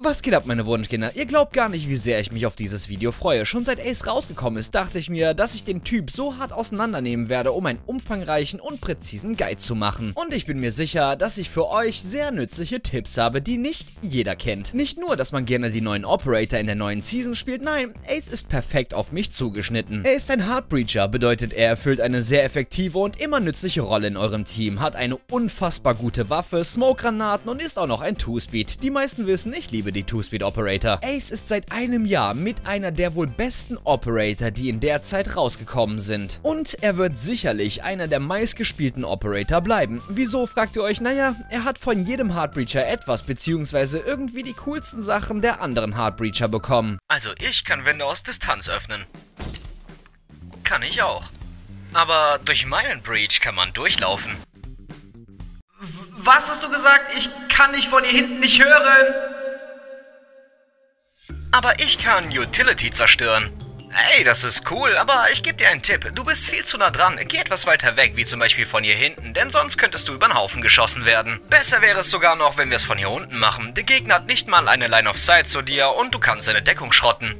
Was geht ab, meine Wunschkinder? Ihr glaubt gar nicht, wie sehr ich mich auf dieses Video freue. Schon seit Ace rausgekommen ist, dachte ich mir, dass ich den Typ so hart auseinandernehmen werde, um einen umfangreichen und präzisen Guide zu machen. Und ich bin mir sicher, dass ich für euch sehr nützliche Tipps habe, die nicht jeder kennt. Nicht nur, dass man gerne die neuen Operator in der neuen Season spielt, nein, Ace ist perfekt auf mich zugeschnitten. Er ist ein Heartbreacher, bedeutet er erfüllt eine sehr effektive und immer nützliche Rolle in eurem Team, hat eine unfassbar gute Waffe, Smoke-Granaten und ist auch noch ein Two-Speed. Die meisten wissen, ich liebe liebe die Two-Speed-Operator. Ace ist seit einem Jahr mit einer der wohl besten Operator, die in der Zeit rausgekommen sind. Und er wird sicherlich einer der meistgespielten Operator bleiben. Wieso, fragt ihr euch? Naja, er hat von jedem Heartbreacher etwas, beziehungsweise irgendwie die coolsten Sachen der anderen Heartbreacher bekommen. Also ich kann Wände aus Distanz öffnen. Kann ich auch. Aber durch meinen Breach kann man durchlaufen. Was hast du gesagt? Ich kann dich von hier hinten nicht hören. Aber ich kann Utility zerstören. Ey, das ist cool, aber ich gebe dir einen Tipp. Du bist viel zu nah dran. Geh etwas weiter weg, wie zum Beispiel von hier hinten, denn sonst könntest du über den Haufen geschossen werden. Besser wäre es sogar noch, wenn wir es von hier unten machen. Der Gegner hat nicht mal eine Line of Sight zu dir und du kannst seine Deckung schrotten.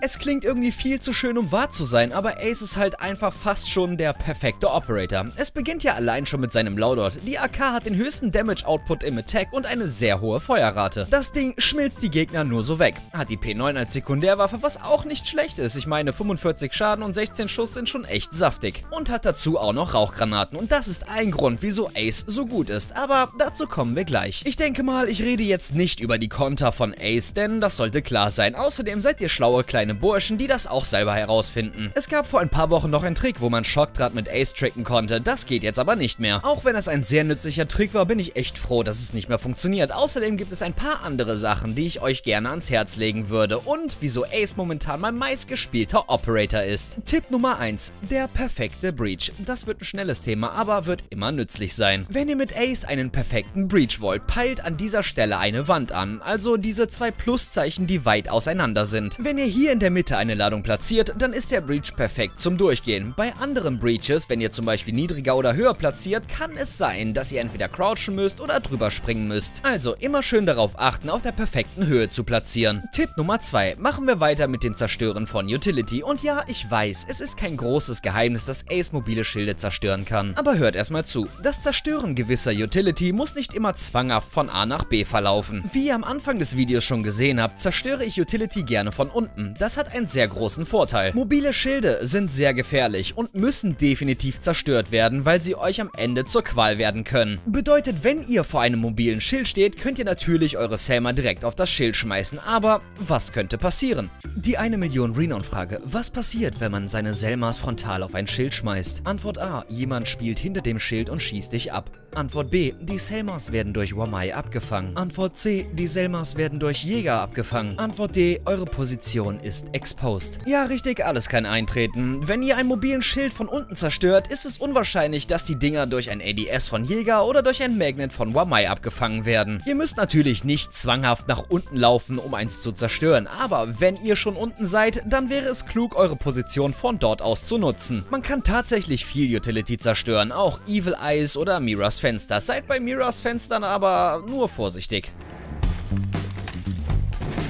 Es klingt irgendwie viel zu schön, um wahr zu sein, aber Ace ist halt einfach fast schon der perfekte Operator. Es beginnt ja allein schon mit seinem Loadout. Die AK hat den höchsten Damage-Output im Attack und eine sehr hohe Feuerrate. Das Ding schmilzt die Gegner nur so weg. Hat die P9 als Sekundärwaffe, was auch nicht schlecht ist. Ich meine, 45 Schaden und 16 Schuss sind schon echt saftig. Und hat dazu auch noch Rauchgranaten und das ist ein Grund, wieso Ace so gut ist. Aber dazu kommen wir gleich. Ich denke mal, ich rede jetzt nicht über die Konter von Ace, denn das sollte klar sein. Außerdem seid ihr schlaue kleine kleine Burschen, die das auch selber herausfinden. Es gab vor ein paar Wochen noch einen Trick, wo man Schockdraht mit Ace tricken konnte. Das geht jetzt aber nicht mehr. Auch wenn es ein sehr nützlicher Trick war, bin ich echt froh, dass es nicht mehr funktioniert. Außerdem gibt es ein paar andere Sachen, die ich euch gerne ans Herz legen würde und wieso Ace momentan mein meistgespielter Operator ist. Tipp Nummer 1. Der perfekte Breach. Das wird ein schnelles Thema, aber wird immer nützlich sein. Wenn ihr mit Ace einen perfekten Breach wollt, peilt an dieser Stelle eine Wand an, also diese zwei Pluszeichen, die weit auseinander sind. Wenn ihr hier in in der Mitte eine Ladung platziert, dann ist der Breach perfekt zum Durchgehen. Bei anderen Breaches, wenn ihr zum Beispiel niedriger oder höher platziert, kann es sein, dass ihr entweder crouchen müsst oder drüber springen müsst. Also immer schön darauf achten, auf der perfekten Höhe zu platzieren. Tipp Nummer 2. Machen wir weiter mit dem Zerstören von Utility. Und ja, ich weiß, es ist kein großes Geheimnis, dass Ace mobile Schilde zerstören kann. Aber hört erstmal zu. Das Zerstören gewisser Utility muss nicht immer zwanghaft von A nach B verlaufen. Wie ihr am Anfang des Videos schon gesehen habt, zerstöre ich Utility gerne von unten. Das das hat einen sehr großen Vorteil. Mobile Schilde sind sehr gefährlich und müssen definitiv zerstört werden, weil sie euch am Ende zur Qual werden können. Bedeutet, wenn ihr vor einem mobilen Schild steht, könnt ihr natürlich eure Selma direkt auf das Schild schmeißen, aber was könnte passieren? Die eine Million Renown-Frage, was passiert, wenn man seine Selmas frontal auf ein Schild schmeißt? Antwort A, jemand spielt hinter dem Schild und schießt dich ab. Antwort B, die Selmas werden durch Wamai abgefangen. Antwort C, die Selmas werden durch Jäger abgefangen. Antwort D, eure Position ist exposed. Ja, richtig, alles kann eintreten. Wenn ihr einen mobilen Schild von unten zerstört, ist es unwahrscheinlich, dass die Dinger durch ein ADS von Jäger oder durch ein Magnet von Wamai abgefangen werden. Ihr müsst natürlich nicht zwanghaft nach unten laufen, um eins zu zerstören, aber wenn ihr schon unten seid, dann wäre es klug, eure Position von dort aus zu nutzen. Man kann tatsächlich viel Utility zerstören, auch Evil Eyes oder Miras Fenster. Seid bei Miras Fenstern aber nur vorsichtig.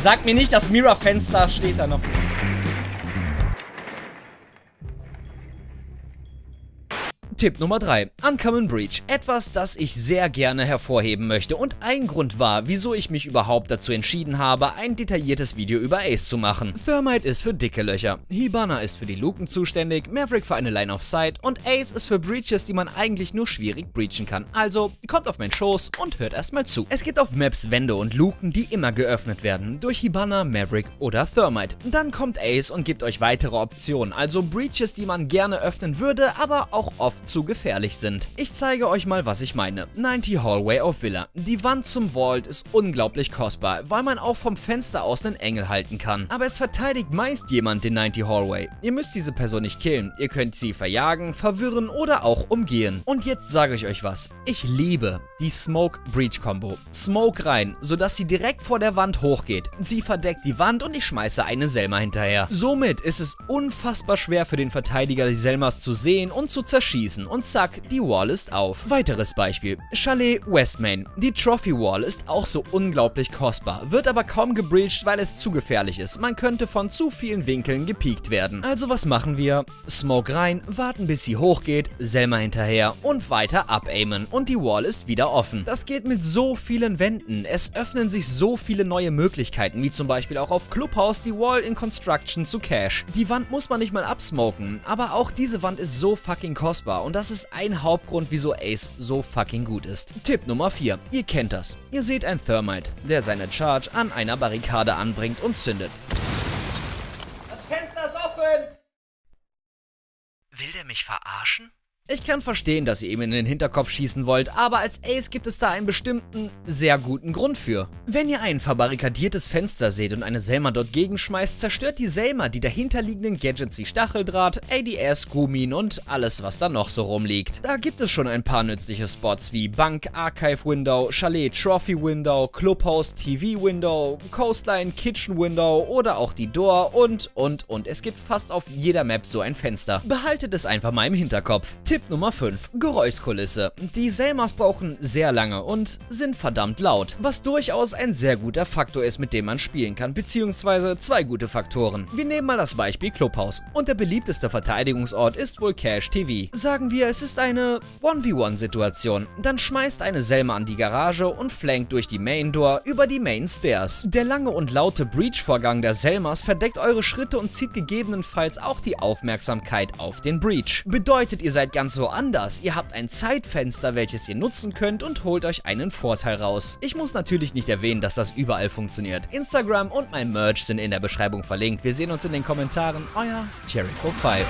Sag mir nicht, das Mirror-Fenster steht da noch. Tipp Nummer 3. Uncommon Breach. Etwas, das ich sehr gerne hervorheben möchte und ein Grund war, wieso ich mich überhaupt dazu entschieden habe, ein detailliertes Video über Ace zu machen. Thermite ist für dicke Löcher, Hibana ist für die Luken zuständig, Maverick für eine Line of Sight und Ace ist für Breaches, die man eigentlich nur schwierig breachen kann. Also kommt auf meinen Schoß und hört erstmal zu. Es gibt auf Maps Wände und Luken, die immer geöffnet werden, durch Hibana, Maverick oder Thermite. Dann kommt Ace und gibt euch weitere Optionen, also Breaches, die man gerne öffnen würde, aber auch oft zu gefährlich sind. Ich zeige euch mal, was ich meine. 90 Hallway of Villa. Die Wand zum Vault ist unglaublich kostbar, weil man auch vom Fenster aus einen Engel halten kann. Aber es verteidigt meist jemand den 90 Hallway. Ihr müsst diese Person nicht killen. Ihr könnt sie verjagen, verwirren oder auch umgehen. Und jetzt sage ich euch was. Ich liebe die Smoke Breach Combo. Smoke rein, sodass sie direkt vor der Wand hochgeht. Sie verdeckt die Wand und ich schmeiße eine Selma hinterher. Somit ist es unfassbar schwer für den Verteidiger, die Selmas zu sehen und zu zerschießen schließen und zack, die Wall ist auf. Weiteres Beispiel, Chalet Westmain. Die Trophy Wall ist auch so unglaublich kostbar, wird aber kaum gebreached, weil es zu gefährlich ist. Man könnte von zu vielen Winkeln gepiekt werden. Also was machen wir? Smoke rein, warten bis sie hochgeht, Selma hinterher und weiter abaimen und die Wall ist wieder offen. Das geht mit so vielen Wänden. Es öffnen sich so viele neue Möglichkeiten, wie zum Beispiel auch auf Clubhouse die Wall in Construction zu Cash. Die Wand muss man nicht mal absmoken, aber auch diese Wand ist so fucking kostbar und das ist ein Hauptgrund, wieso Ace so fucking gut ist. Tipp Nummer 4. Ihr kennt das. Ihr seht ein Thermite, der seine Charge an einer Barrikade anbringt und zündet. Das Fenster ist offen! Will der mich verarschen? Ich kann verstehen, dass ihr ihm in den Hinterkopf schießen wollt, aber als Ace gibt es da einen bestimmten, sehr guten Grund für. Wenn ihr ein verbarrikadiertes Fenster seht und eine Selma dort gegenschmeißt, zerstört die Selma die dahinterliegenden Gadgets wie Stacheldraht, ADS, Gumin und alles, was da noch so rumliegt. Da gibt es schon ein paar nützliche Spots wie Bank, Archive Window, Chalet Trophy Window, Clubhouse TV Window, Coastline Kitchen Window oder auch die Door und, und, und. Es gibt fast auf jeder Map so ein Fenster. Behaltet es einfach mal im Hinterkopf. Tipp Tipp Nummer 5. Geräuschkulisse. Die Selmas brauchen sehr lange und sind verdammt laut, was durchaus ein sehr guter Faktor ist, mit dem man spielen kann, beziehungsweise zwei gute Faktoren. Wir nehmen mal das Beispiel Clubhouse und der beliebteste Verteidigungsort ist wohl Cash TV. Sagen wir, es ist eine 1v1-Situation, dann schmeißt eine Selma an die Garage und flankt durch die Main Door über die Main Stairs. Der lange und laute Breach-Vorgang der Selmas verdeckt eure Schritte und zieht gegebenenfalls auch die Aufmerksamkeit auf den Breach. Bedeutet, ihr seid ganz ganz woanders. Ihr habt ein Zeitfenster, welches ihr nutzen könnt und holt euch einen Vorteil raus. Ich muss natürlich nicht erwähnen, dass das überall funktioniert. Instagram und mein Merch sind in der Beschreibung verlinkt. Wir sehen uns in den Kommentaren. Euer Jericho5.